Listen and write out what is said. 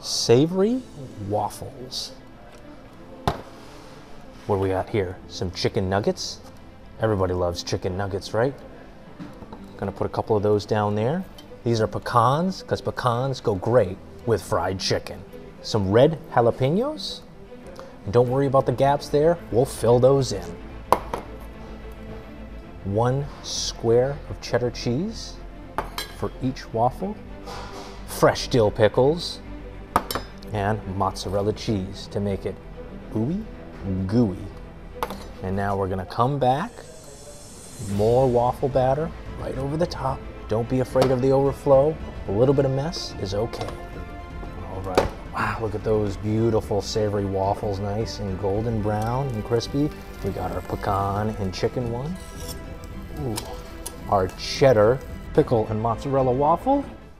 savory waffles. What do we got here? Some chicken nuggets. Everybody loves chicken nuggets, right? Gonna put a couple of those down there. These are pecans, because pecans go great with fried chicken. Some red jalapenos. And don't worry about the gaps there, we'll fill those in. One square of cheddar cheese for each waffle. Fresh dill pickles and mozzarella cheese to make it ooey gooey. And now we're gonna come back, more waffle batter right over the top. Don't be afraid of the overflow. A little bit of mess is okay. All right. Wow, look at those beautiful savory waffles, nice and golden brown and crispy. We got our pecan and chicken one. Ooh. Our cheddar, pickle, and mozzarella waffle.